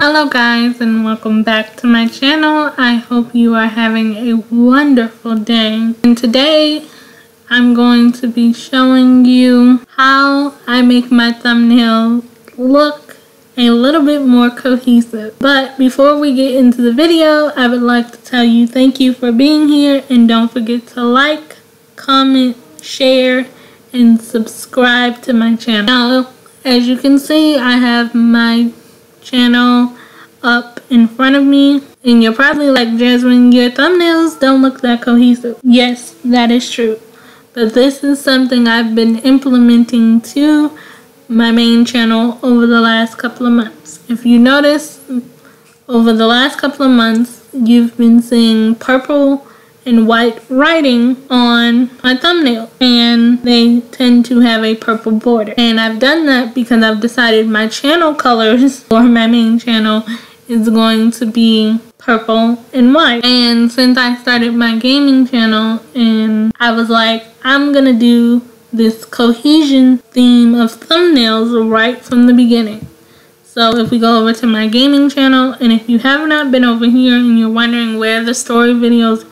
Hello guys and welcome back to my channel. I hope you are having a wonderful day. And today I'm going to be showing you how I make my thumbnail look a little bit more cohesive. But before we get into the video, I would like to tell you thank you for being here and don't forget to like, comment, share, and subscribe to my channel. Now, as you can see, I have my channel up in front of me. And you're probably like, Jasmine, your thumbnails don't look that cohesive. Yes, that is true. But this is something I've been implementing to my main channel over the last couple of months. If you notice, over the last couple of months, you've been seeing purple and white writing on my thumbnail. And they tend to have a purple border. And I've done that because I've decided my channel colors for my main channel is going to be purple and white. And since I started my gaming channel and I was like I'm gonna do this cohesion theme of thumbnails right from the beginning. So if we go over to my gaming channel and if you have not been over here and you're wondering where the story videos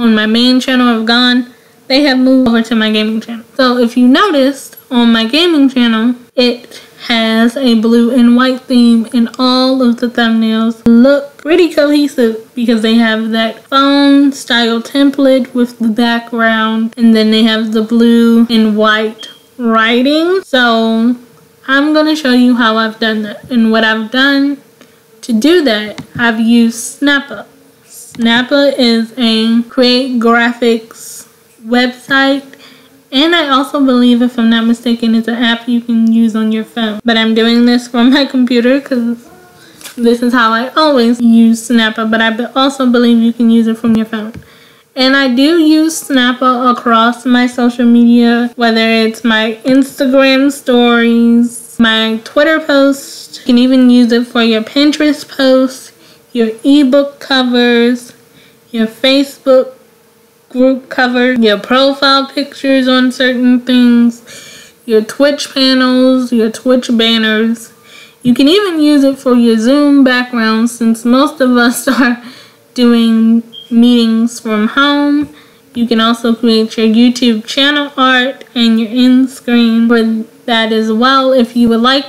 on my main channel have gone, they have moved over to my gaming channel. So if you noticed on my gaming channel, it has a blue and white theme and all of the thumbnails look pretty cohesive because they have that phone style template with the background and then they have the blue and white writing. So I'm going to show you how I've done that and what I've done to do that. I've used Snappa. Snappa is a create graphics website and I also believe, if I'm not mistaken, it's an app you can use on your phone. But I'm doing this from my computer because this is how I always use Snappa. But I also believe you can use it from your phone. And I do use Snappa across my social media, whether it's my Instagram stories, my Twitter posts. You can even use it for your Pinterest posts your ebook covers, your Facebook group cover, your profile pictures on certain things, your Twitch panels, your Twitch banners. You can even use it for your Zoom background since most of us are doing meetings from home. You can also create your YouTube channel art and your end screen for that as well if you would like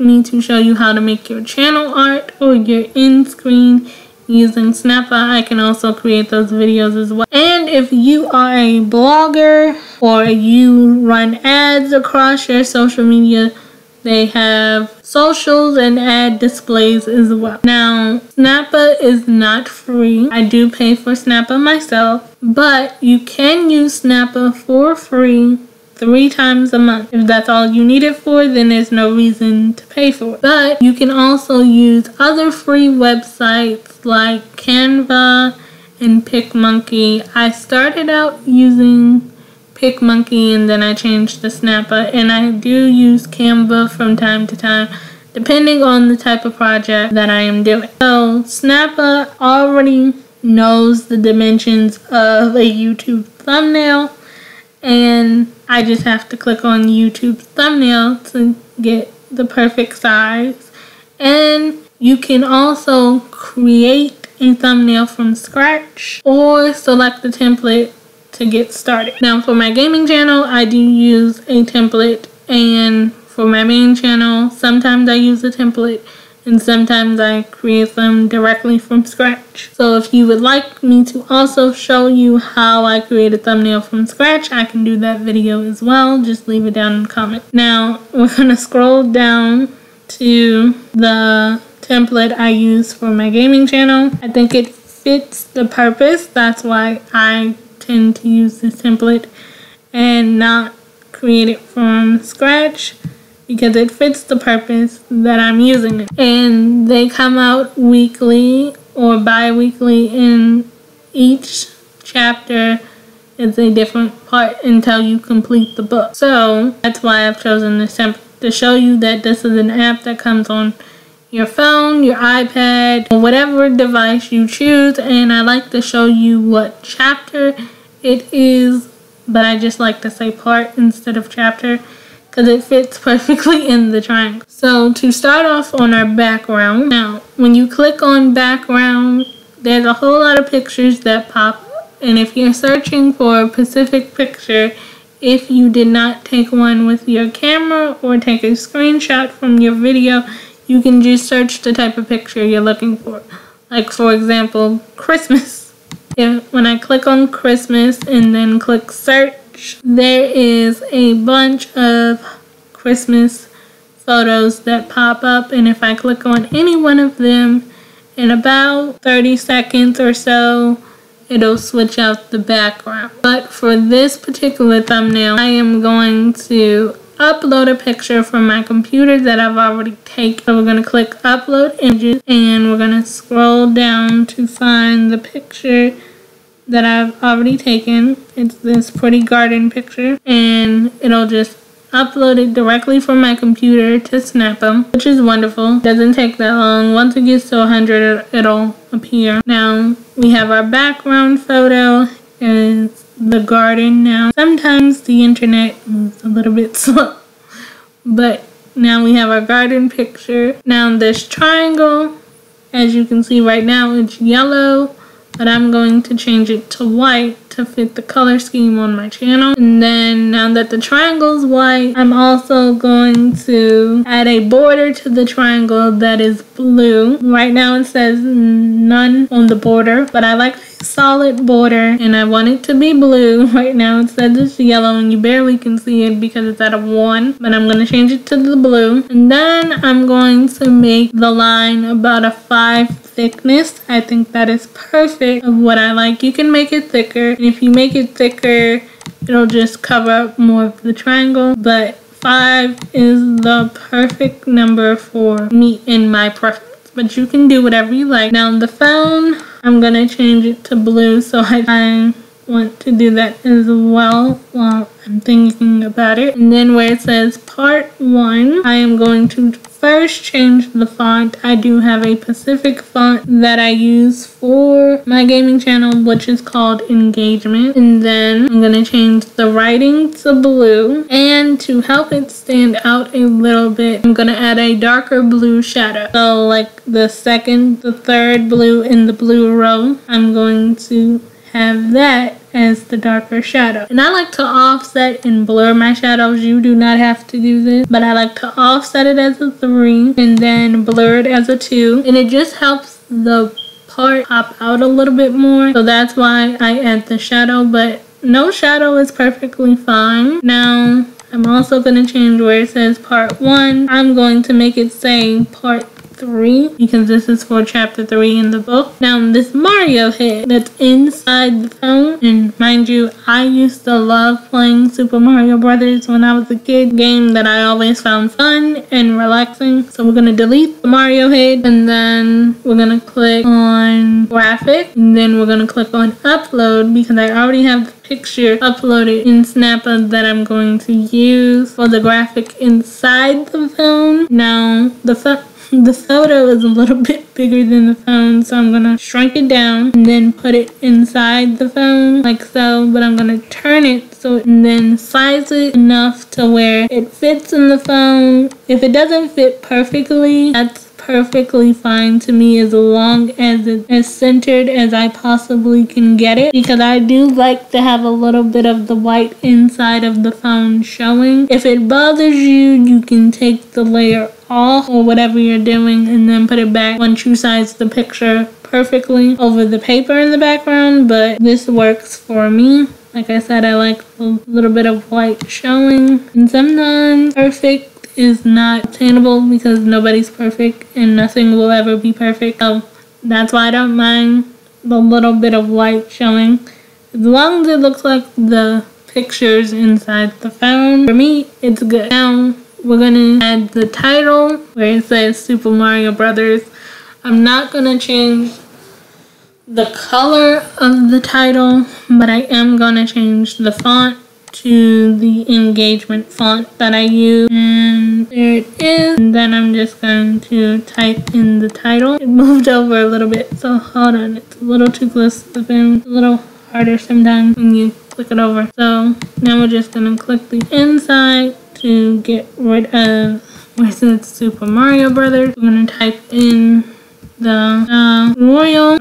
me to show you how to make your channel art or your end screen using Snappa. I can also create those videos as well. And if you are a blogger or you run ads across your social media, they have socials and ad displays as well. Now, Snappa is not free. I do pay for Snappa myself, but you can use Snappa for free three times a month. If that's all you need it for, then there's no reason to pay for it. But you can also use other free websites like Canva and PicMonkey. I started out using PicMonkey and then I changed to Snappa and I do use Canva from time to time depending on the type of project that I am doing. So Snappa already knows the dimensions of a YouTube thumbnail and I just have to click on YouTube thumbnail to get the perfect size. And you can also create a thumbnail from scratch or select the template to get started. Now for my gaming channel, I do use a template and for my main channel, sometimes I use a template and sometimes I create them directly from scratch. So if you would like me to also show you how I create a thumbnail from scratch, I can do that video as well. Just leave it down in the comment. Now we're to scroll down to the template I use for my gaming channel. I think it fits the purpose. That's why I tend to use this template and not create it from scratch because it fits the purpose that I'm using it. And they come out weekly or bi-weekly in each chapter is a different part until you complete the book. So that's why I've chosen this template to show you that this is an app that comes on your phone, your iPad, or whatever device you choose. And I like to show you what chapter it is, but I just like to say part instead of chapter because it fits perfectly in the triangle. So to start off on our background, now when you click on background, there's a whole lot of pictures that pop and if you're searching for a specific picture, if you did not take one with your camera or take a screenshot from your video, you can just search the type of picture you're looking for. Like for example, Christmas. If, when I click on Christmas and then click search, there is a bunch of Christmas photos that pop up and if I click on any one of them in about 30 seconds or so, it'll switch out the background. But for this particular thumbnail, I am going to upload a picture from my computer that I've already taken. So we're going to click upload images and we're going to scroll down to find the picture that I've already taken. It's this pretty garden picture and it'll just upload it directly from my computer to Snappa, which is wonderful. Doesn't take that long. Once it gets to 100, it'll appear. Now, we have our background photo and the garden now. Sometimes the internet moves a little bit slow, but now we have our garden picture. Now this triangle, as you can see right now, it's yellow, but I'm going to change it to white to fit the color scheme on my channel. And then now that the triangle is white, I'm also going to add a border to the triangle that is blue. Right now it says none on the border, but I like a solid border and I want it to be blue. Right now it says it's yellow and you barely can see it because it's at a one, but I'm going to change it to the blue. And then I'm going to make the line about a five thickness. I think that is perfect of what I like. You can make it thicker and if you make it thicker, it'll just cover up more of the triangle. But five is the perfect number for me in my preference. But you can do whatever you like. Now the phone, I'm gonna change it to blue so I, I want to do that as well while I'm thinking about it. And then where it says part one, I am going to first change the font. I do have a Pacific font that I use for my gaming channel, which is called Engagement. And then I'm going to change the writing to blue. And to help it stand out a little bit, I'm going to add a darker blue shadow. So like the second, the third blue in the blue row, I'm going to have that as the darker shadow. And I like to offset and blur my shadows. You do not have to do this, but I like to offset it as a 3 and then blur it as a 2. And it just helps the part pop out a little bit more. So that's why I add the shadow, but no shadow is perfectly fine. Now, I'm also going to change where it says part 1. I'm going to make it say part 3 because this is for chapter 3 in the book. Now this Mario head that's inside the phone and mind you I used to love playing Super Mario Brothers when I was a kid. Game that I always found fun and relaxing. So we're to delete the Mario head and then we're to click on graphic and then we're to click on upload because I already have the picture uploaded in Snappa that I'm going to use for the graphic inside the phone. Now the the photo is a little bit bigger than the phone, so I'm gonna shrink it down and then put it inside the phone like so, but I'm gonna turn it so and then size it enough to where it fits in the phone. If it doesn't fit perfectly, that's perfectly fine to me as long as it's as centered as I possibly can get it. Because I do like to have a little bit of the white inside of the phone showing. If it bothers you, you can take the layer off or whatever you're doing and then put it back once you size the picture perfectly over the paper in the background. But this works for me. Like I said I like a little bit of white showing. And sometimes perfect is not attainable because nobody's perfect and nothing will ever be perfect. So that's why I don't mind the little bit of white showing. As long as it looks like the pictures inside the phone for me it's good. Now we're gonna add the title where it says Super Mario Brothers. I'm not gonna change the color of the title, but I am gonna change the font to the engagement font that I use. And there it is. And then I'm just going to type in the title. It moved over a little bit, so hold on. It's a little too close to the. It's a little harder sometimes when you click it over. So now we're just gonna click the inside to get rid of where it says Super Mario Brothers. We're gonna type in the uh, Royal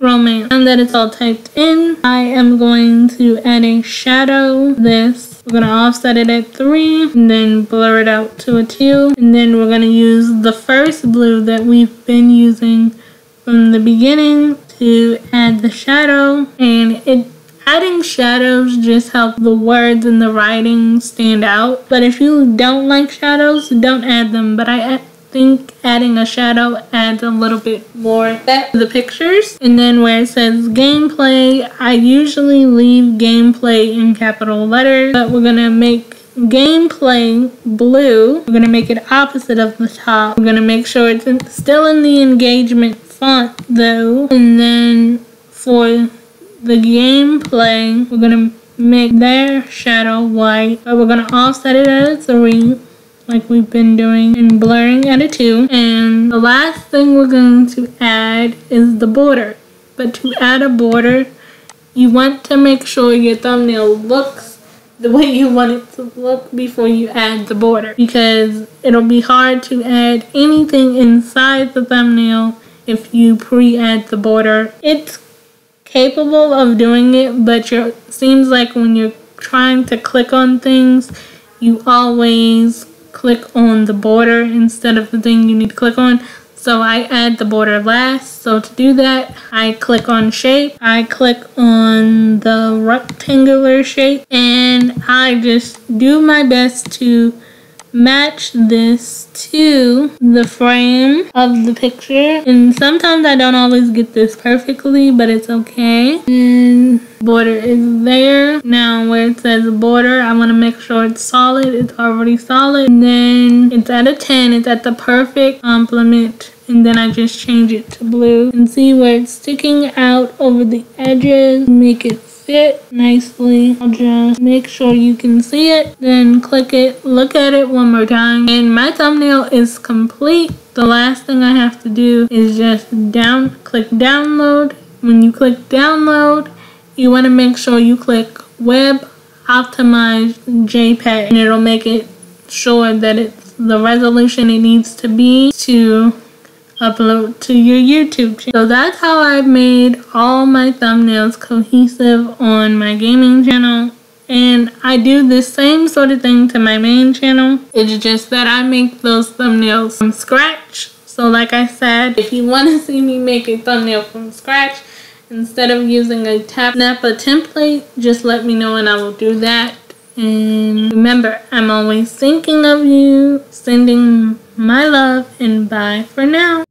Romance. And that it's all typed in, I am going to add a shadow this. We're gonna offset it at three and then blur it out to a two. And then we're gonna use the first blue that we've been using from the beginning to add the shadow and it adding shadows just help the words and the writing stand out but if you don't like shadows don't add them but I think adding a shadow adds a little bit more to the pictures. And then where it says gameplay, I usually leave gameplay in capital letters, but we're gonna make gameplay blue. We're gonna make it opposite of the top. We're gonna make sure it's in, still in the engagement font though. And then for the gameplay, we're gonna make their shadow white, but we're gonna offset it at a three like we've been doing and blurring a 2. And the last thing we're going to add is the border. But to add a border, you want to make sure your thumbnail looks the way you want it to look before you add the border because it'll be hard to add anything inside the thumbnail if you pre-add the border. It's capable of doing it, but it seems like when you're trying to click on things, you always click on the border instead of the thing you need to click on. So I add the border last. So to do that, I click on shape. I click on the rectangular shape and I just do my best to match this to the frame of the picture. And sometimes I don't always get this perfectly but it's okay. And border is there. Now where it says border I want to make sure it's solid. It's already solid. And then it's at a 10 it's at the perfect complement. And then I just change it to blue and see where it's sticking out over the edges. Make it fit nicely. I'll just make sure you can see it, then click it, look at it one more time, and my thumbnail is complete. The last thing I have to do is just down, click download. When you click download, you want to make sure you click web optimized JPEG and it'll make it sure that it's the resolution it needs to be to upload to your YouTube channel. So that's how I've made all my thumbnails cohesive on my gaming channel. And I do the same sort of thing to my main channel. It's just that I make those thumbnails from scratch. So like I said, if you want to see me make a thumbnail from scratch, instead of using a Snappa template, just let me know and I will do that. And remember, I'm always thinking of you, sending my love, and bye for now.